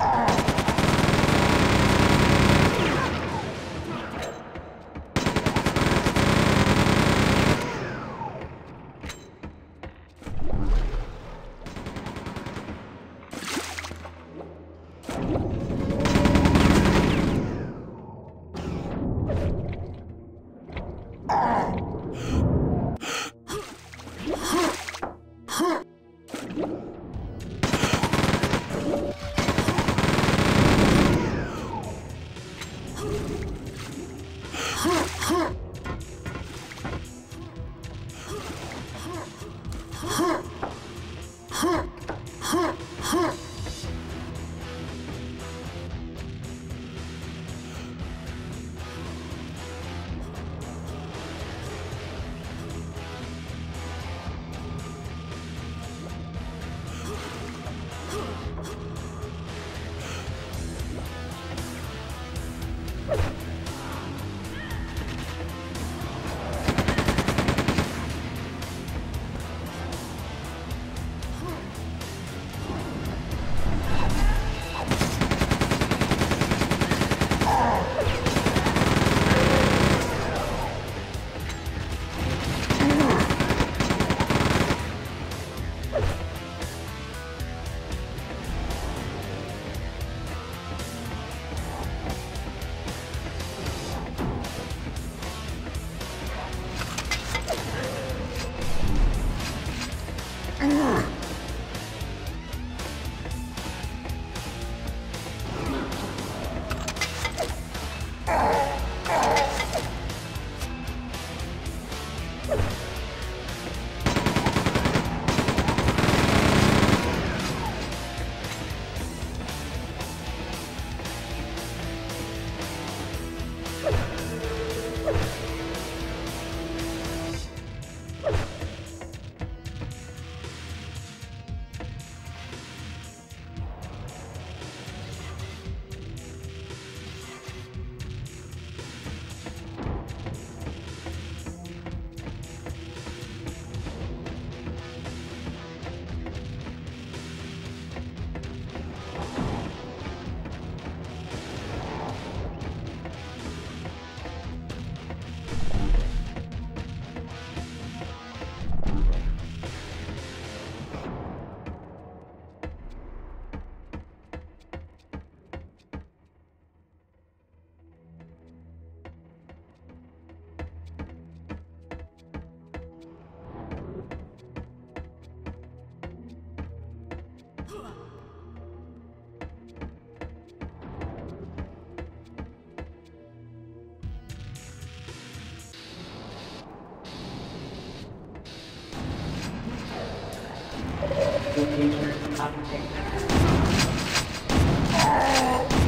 Ah! Computer update. Uh,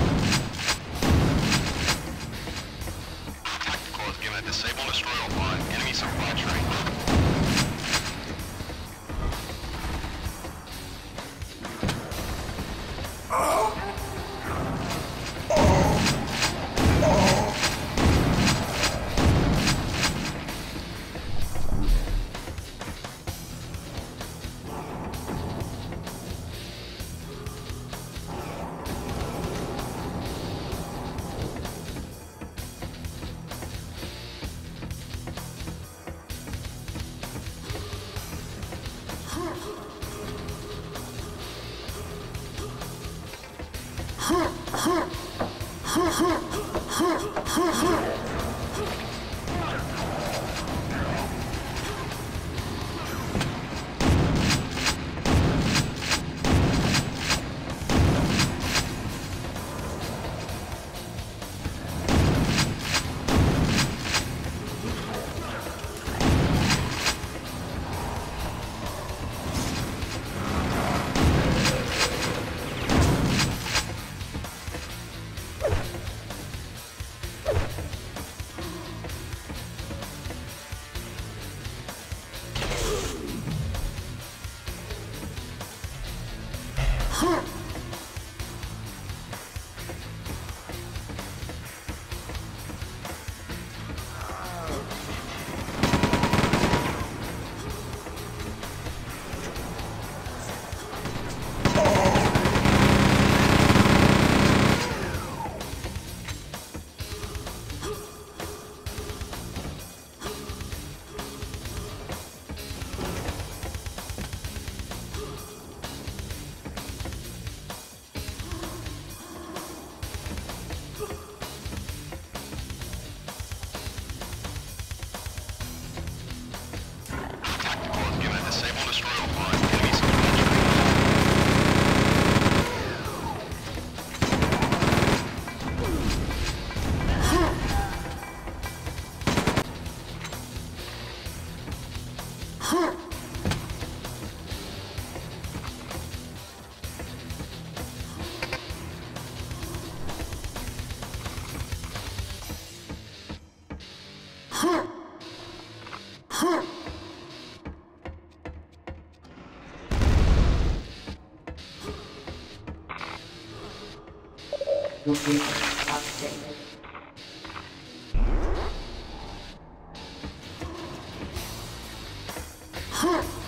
ah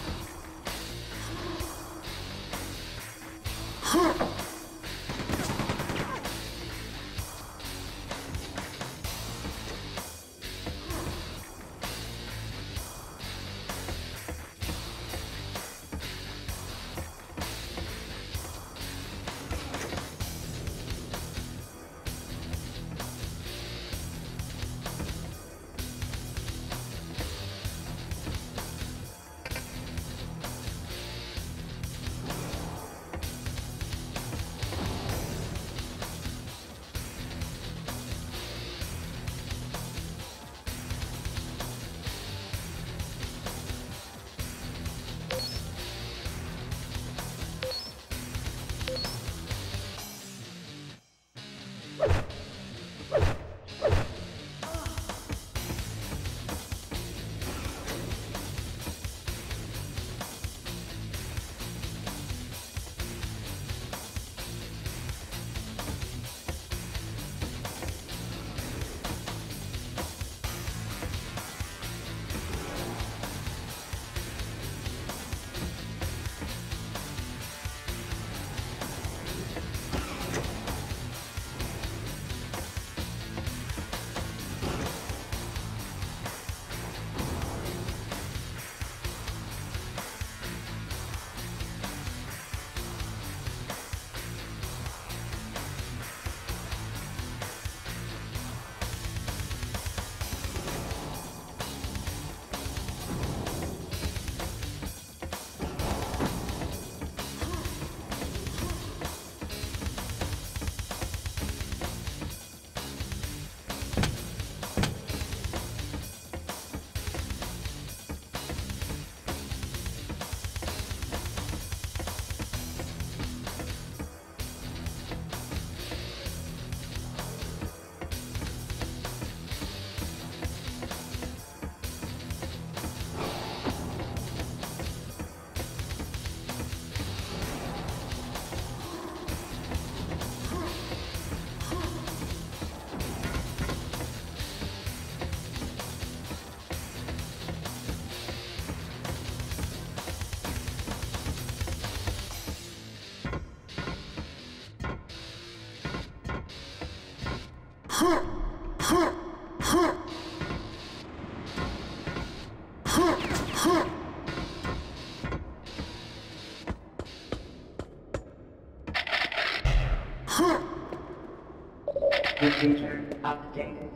Computer updated.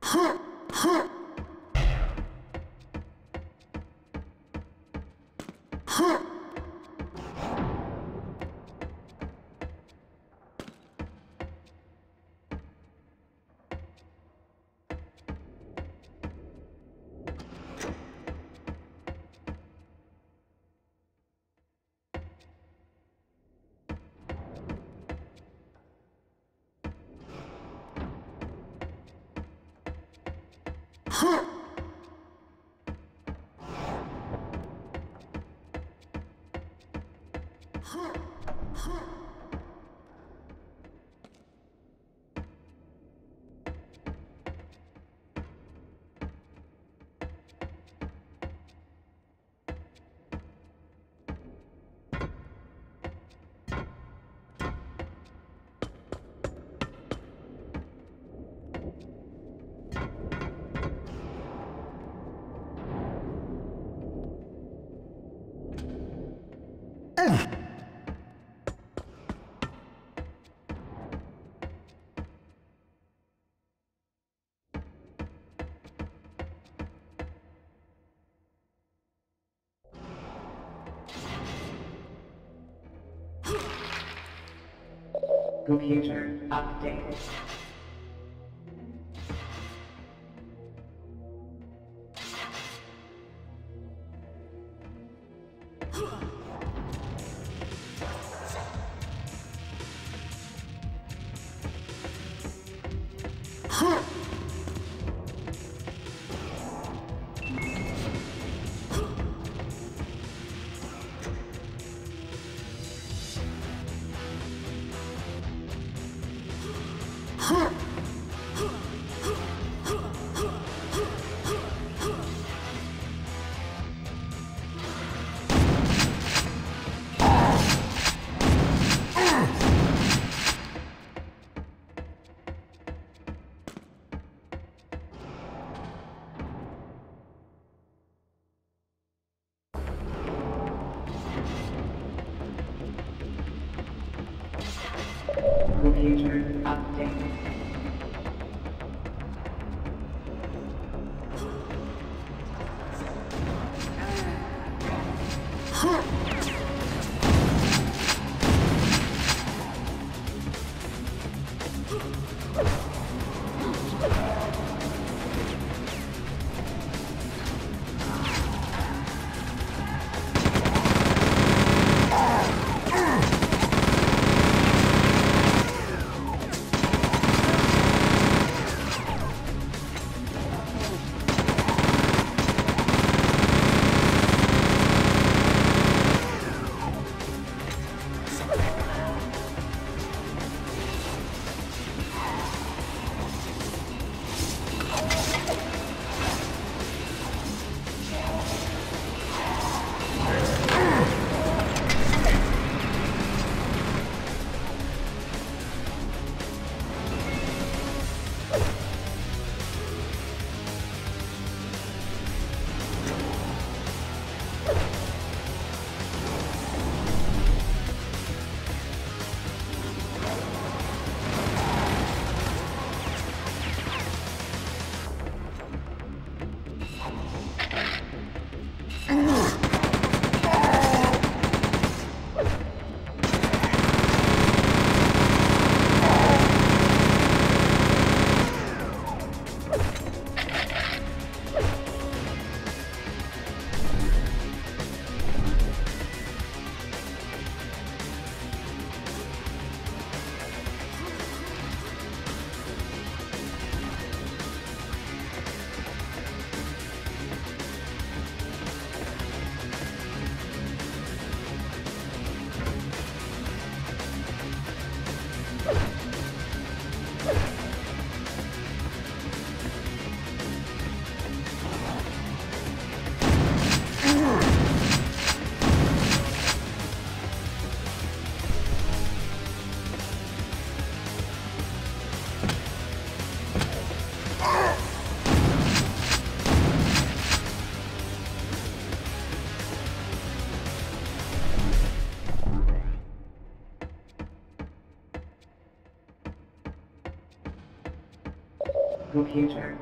Computer updated. Computer updated. Computer updated.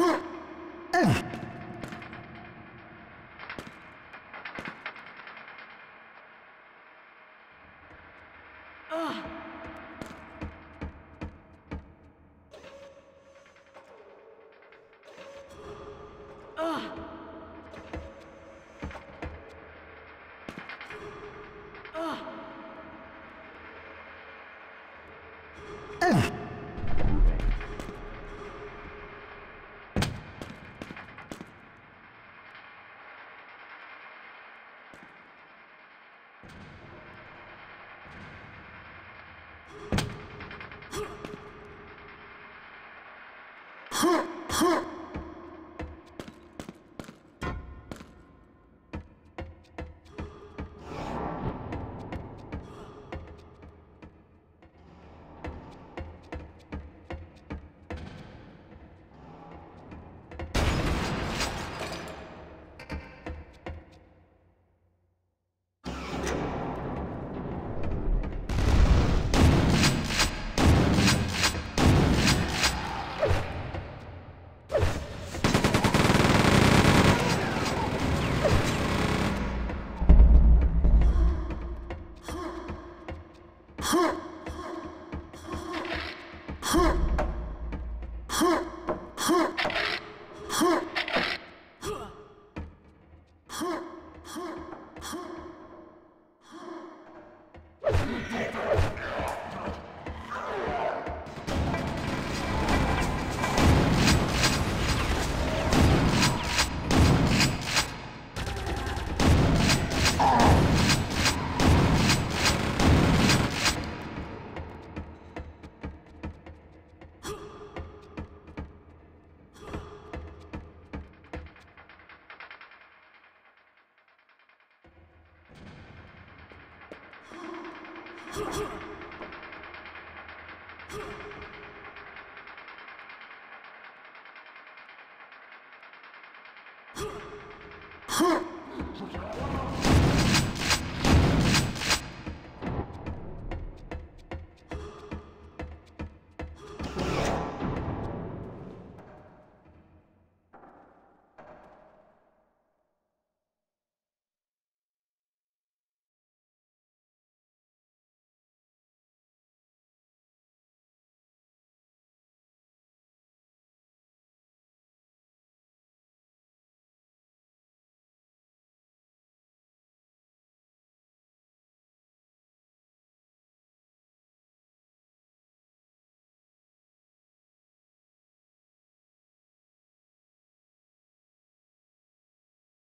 Huh? Ugh. Huh. Huh.